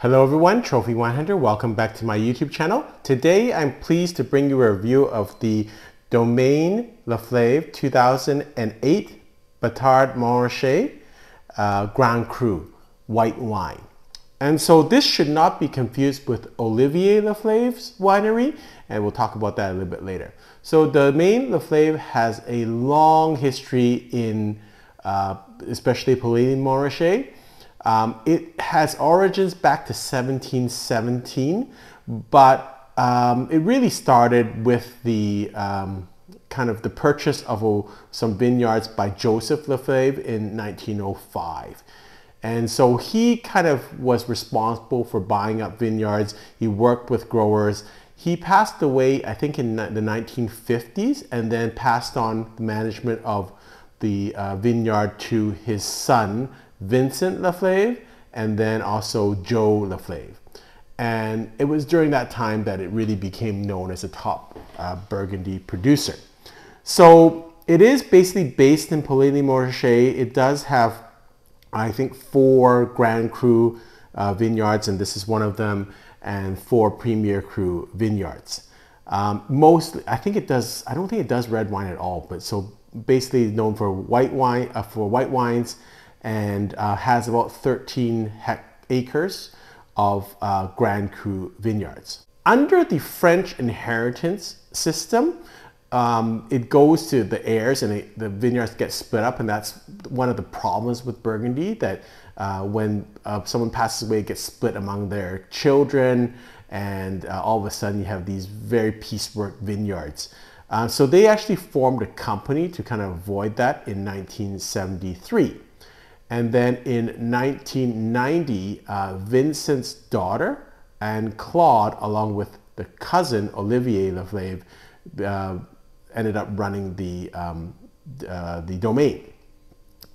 Hello everyone, Trophy Wine Hunter. Welcome back to my YouTube channel. Today I'm pleased to bring you a review of the Domaine Leflaive 2008 Batard Montrachet uh, Grand Cru white wine. And so this should not be confused with Olivier Leflaive's winery, and we'll talk about that a little bit later. So Domaine Leflaive has a long history in uh, especially Puligny Montrachet. Um, it has origins back to 1717, but um, it really started with the um, kind of the purchase of some vineyards by Joseph Leflaive in 1905. And so he kind of was responsible for buying up vineyards. He worked with growers. He passed away, I think, in the 1950s and then passed on the management of the uh, vineyard to his son, Vincent Leflaive, and then also Jo Leflaive. And it was during that time that it really became known as a top uh, Burgundy producer. So it is basically based in Puligny Montrachet. It does have, I think, four Grand Cru uh, vineyards, and this is one of them, and four Premier Cru vineyards. Um, mostly, I think it does. I don't think it does red wine at all, but so basically known for white wine uh, for white wines and uh, has about 13 acres of uh, Grand Cru vineyards. Under the French inheritance system, um, it goes to the heirs and it, the vineyards get split up and that's one of the problems with Burgundy that uh, when uh, someone passes away it gets split among their children and uh, all of a sudden you have these very piecework vineyards. Uh, so they actually formed a company to kind of avoid that in 1973. And then in 1990, uh, Vincent's daughter Anne Claude, along with the cousin Olivier Leflaive, uh, ended up running the, um, uh, the domain.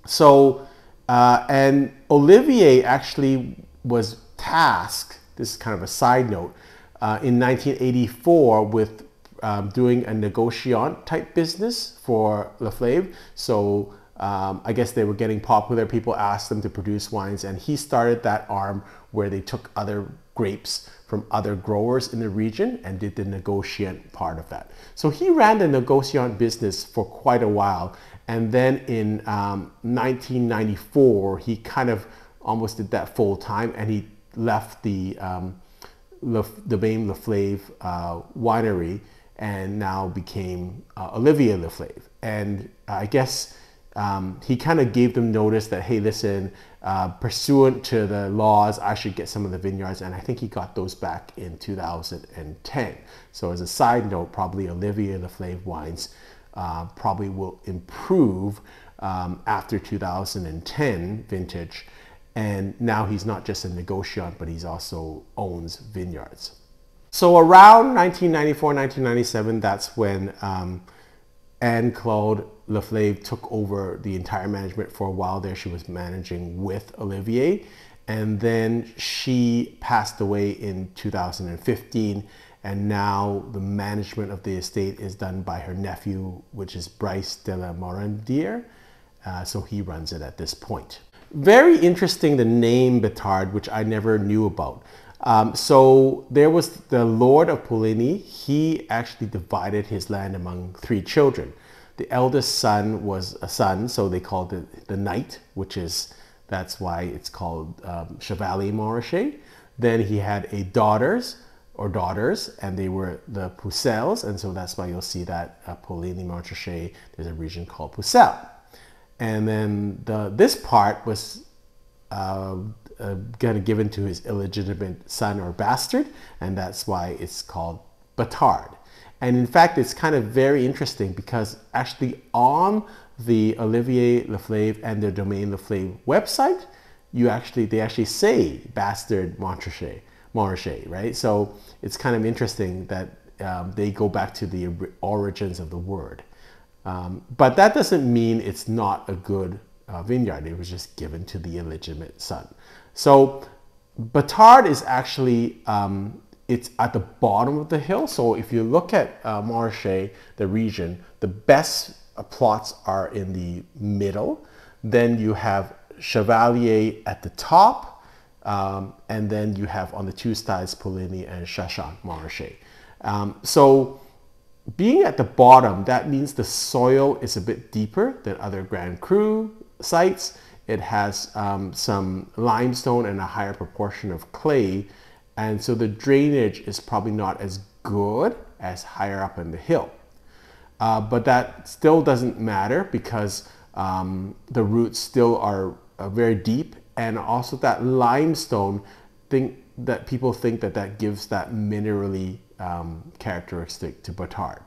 So, uh, and Olivier actually was tasked, this is kind of a side note, uh, in 1984 with um, doing a negociant type business for Leflaive. So um, I guess they were getting popular. People asked them to produce wines, and he started that arm where they took other grapes from other growers in the region and did the negociant part of that. So he ran the negociant business for quite a while. And then in um, 1994, he kind of almost did that full time and he left the, um, Le, the Leflaive uh, winery and now became uh, Olivier Leflaive. And I guess um, he kind of gave them notice that, hey, listen, uh, pursuant to the laws, I should get some of the vineyards. And I think he got those back in 2010. So as a side note, probably Olivier Leflaive wines uh, probably will improve um, after 2010 vintage. And now he's not just a negociant, but he's also owns vineyards. So around 1994, 1997, that's when um, Anne Claude Leflaive took over the entire management for a while there. She was managing with Olivier. And then she passed away in 2015. And now the management of the estate is done by her nephew, which is Brice de la Morandiere. Uh, so he runs it at this point. Very interesting, the name Batard, which I never knew about. Um, so there was the Lord of Puligny. He actually divided his land among three children. The eldest son was a son, so they called it the knight, which is, that's why it's called um, Chevalier Montrachet. Then he had a daughters or daughters, and they were the Pucelles, and so that's why you'll see that uh, Puligny Montrachet, there's a region called Pucelle. And then the, this part was uh, uh, kind of given to his illegitimate son or bastard, and that's why it's called Batard. And in fact, it's kind of very interesting because actually on the Olivier Leflaive and the Domaine Leflaive website, you actually they actually say bastard Montrachet, Montrachet, right? So it's kind of interesting that um, they go back to the origins of the word. Um, but that doesn't mean it's not a good uh, vineyard. It was just given to the illegitimate son. So Batard is actually um, it's at the bottom of the hill. So if you look at uh, Montrachet, the region, the best uh, plots are in the middle. Then you have Chevalier at the top. Um, and then you have on the two sides Puligny and Chassagne Montrachet. Um, so being at the bottom, that means the soil is a bit deeper than other Grand Cru sites. It has um, some limestone and a higher proportion of clay. And so the drainage is probably not as good as higher up in the hill. Uh, but that still doesn't matter because um, the roots still are uh, very deep and also that limestone think that people think that that gives that minerally um, characteristic to Batard.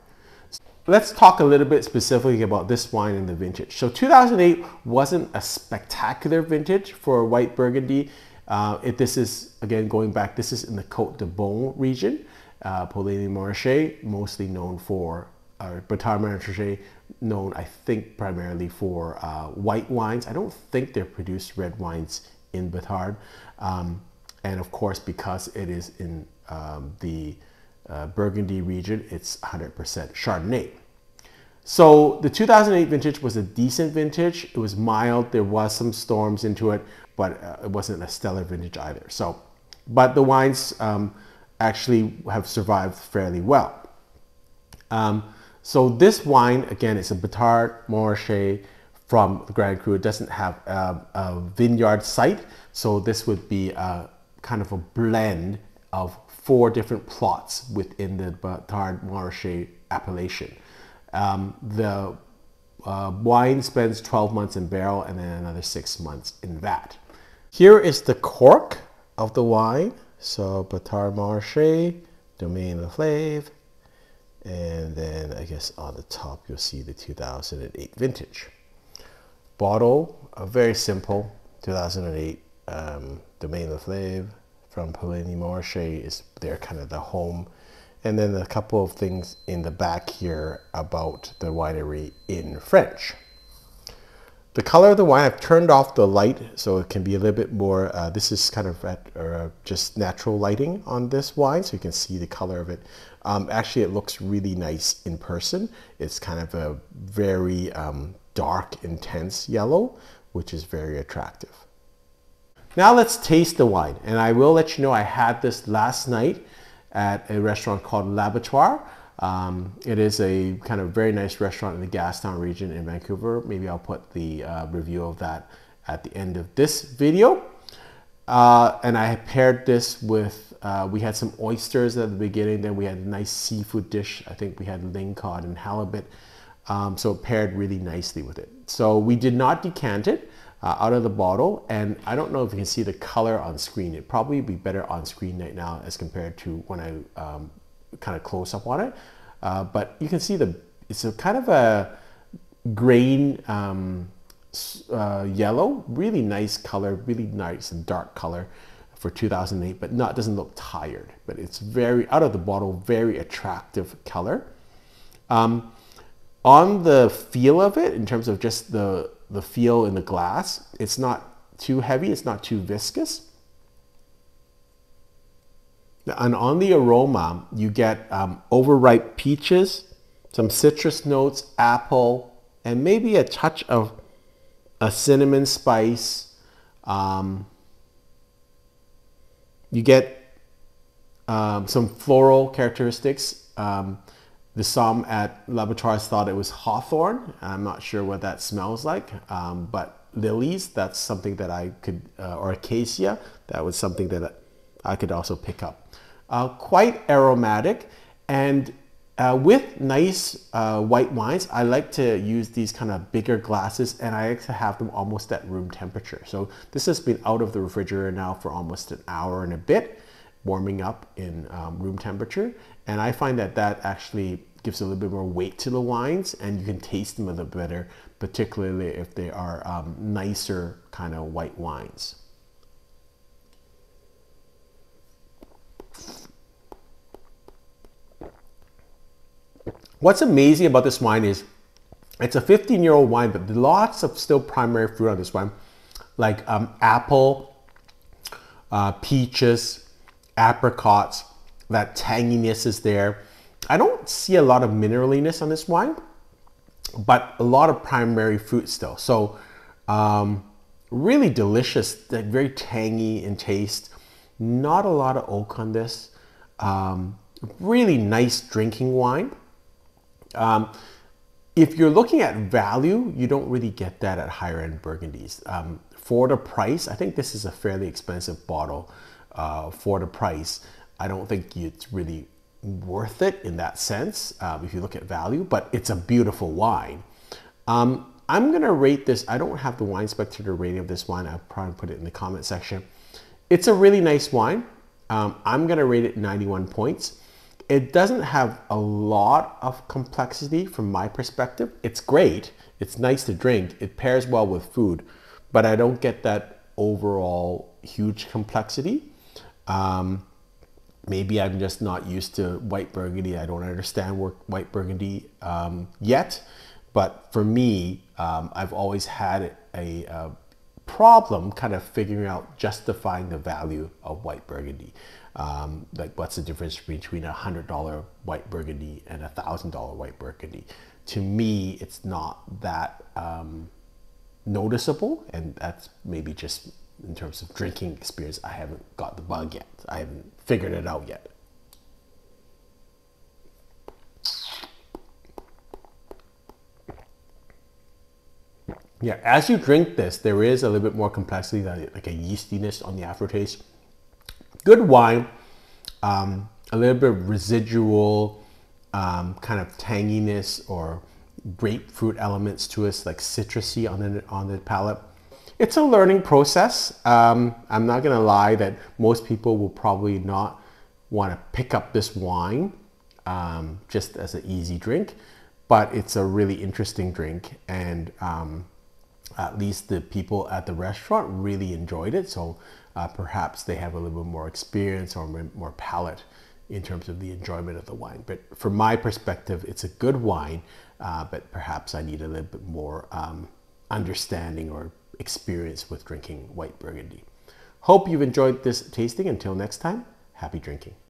Let's talk a little bit specifically about this wine and the vintage. So 2008 wasn't a spectacular vintage for white Burgundy. Uh, it, this is, again, going back, this is in the Côte de Beaune region. Uh, Puligny Montrachet, mostly known for, or Batard Montrachet, known, I think, primarily for uh, white wines. I don't think they produce red wines in Batard. Um, and of course, because it is in um, the uh, Burgundy region, it's 100% Chardonnay. So the 2008 vintage was a decent vintage. It was mild. There was some storms into it, but uh, it wasn't a stellar vintage either. So, but the wines um, actually have survived fairly well. Um, so this wine, again, is a Batard Montrachet from the Grand Cru. It doesn't have a, a vineyard site. So this would be a, kind of a blend of four different plots within the Batard Montrachet appellation. Um, the uh, wine spends 12 months in barrel and then another six months in vat. Here is the cork of the wine. So Batard Montrachet, Domaine Leflaive, and then I guess on the top you'll see the 2008 vintage. Bottle, a very simple 2008 um, Domaine Leflaive from Puligny Montrachet is their kind of the home and then a couple of things in the back here about the winery in French. The color of the wine, I've turned off the light so it can be a little bit more, uh, this is kind of at, uh, just natural lighting on this wine so you can see the color of it. Um, actually, it looks really nice in person. It's kind of a very um, dark, intense yellow, which is very attractive. Now let's taste the wine. And I will let you know I had this last night at a restaurant called L'Abattoir. Um, it is a kind of very nice restaurant in the Gastown region in Vancouver. Maybe I'll put the uh, review of that at the end of this video. Uh, and I paired this with, uh, we had some oysters at the beginning, then we had a nice seafood dish. I think we had lingcod and halibut. Um, so it paired really nicely with it. So we did not decant it uh, out of the bottle. And I don't know if you can see the color on screen. It probably be better on screen right now as compared to when I um, kind of close up on it. Uh, but you can see the, it's a kind of a grain um, uh, yellow, really nice color, really nice and dark color for 2008, but not doesn't look tired. But it's very out of the bottle, very attractive color. Um, on the feel of it, in terms of just the the feel in the glass. It's not too heavy, it's not too viscous. And on the aroma, you get um, overripe peaches, some citrus notes, apple, and maybe a touch of a cinnamon spice. Um, you get um, some floral characteristics. Um, the some at L'Abattoirs thought it was hawthorn. I'm not sure what that smells like, um, but lilies, that's something that I could, uh, or acacia, that was something that I could also pick up. Uh, quite aromatic and uh, with nice uh, white wines, I like to use these kind of bigger glasses and I like to have them almost at room temperature. So this has been out of the refrigerator now for almost an hour and a bit warming up in um, room temperature. And I find that that actually gives a little bit more weight to the wines and you can taste them a little better, particularly if they are um, nicer kind of white wines. What's amazing about this wine is it's a 15 year old wine, but lots of still primary fruit on this wine, like um, apple, uh, peaches, apricots, that tanginess is there. I don't see a lot of mineraliness on this wine, but a lot of primary fruit still. So um, really delicious, very tangy in taste. Not a lot of oak on this. Um, really nice drinking wine. Um, if you're looking at value, you don't really get that at higher end Burgundies. Um, for the price, I think this is a fairly expensive bottle uh, for the price. I don't think it's really worth it in that sense um, if you look at value, but it's a beautiful wine. Um, I'm gonna rate this, I don't have the wine spectator rating of this wine, I'll probably put it in the comment section. It's a really nice wine. Um, I'm gonna rate it 91 points. It doesn't have a lot of complexity from my perspective. It's great, it's nice to drink, it pairs well with food, but I don't get that overall huge complexity. Um, maybe I'm just not used to white burgundy. I don't understand white burgundy um, yet. But for me, um, I've always had a, a, problem kind of figuring out justifying the value of white burgundy. Um, like what's the difference between a hundred dollar white burgundy and a thousand dollar white burgundy? To me, it's not that um, noticeable, and that's maybe just in terms of drinking experience. I haven't got the bug yet. I haven't figured it out yet. Yeah, as you drink this, there is a little bit more complexity, than, like a yeastiness on the aftertaste. Good wine, um, a little bit of residual um, kind of tanginess or grapefruit elements to us, like citrusy on the, on the palate. It's a learning process. Um, I'm not gonna lie that most people will probably not wanna pick up this wine um, just as an easy drink, but it's a really interesting drink and um, at least the people at the restaurant really enjoyed it. So uh, perhaps they have a little bit more experience or more palate in terms of the enjoyment of the wine. But from my perspective, it's a good wine, uh, but perhaps I need a little bit more um, understanding or experience with drinking white Burgundy. Hope you've enjoyed this tasting. Until next time, happy drinking.